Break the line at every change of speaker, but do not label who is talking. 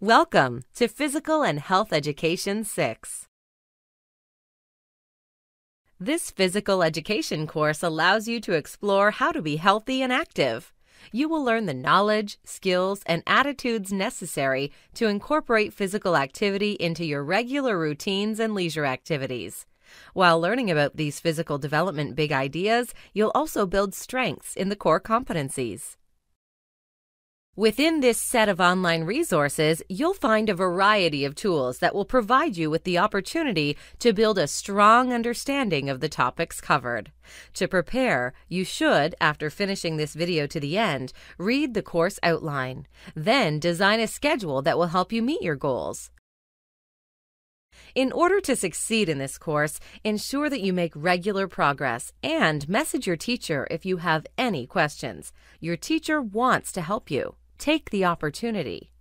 Welcome to Physical and Health Education 6. This physical education course allows you to explore how to be healthy and active. You will learn the knowledge, skills, and attitudes necessary to incorporate physical activity into your regular routines and leisure activities. While learning about these physical development big ideas, you'll also build strengths in the core competencies. Within this set of online resources, you'll find a variety of tools that will provide you with the opportunity to build a strong understanding of the topics covered. To prepare, you should, after finishing this video to the end, read the course outline. Then design a schedule that will help you meet your goals. In order to succeed in this course, ensure that you make regular progress and message your teacher if you have any questions. Your teacher wants to help you. Take the opportunity.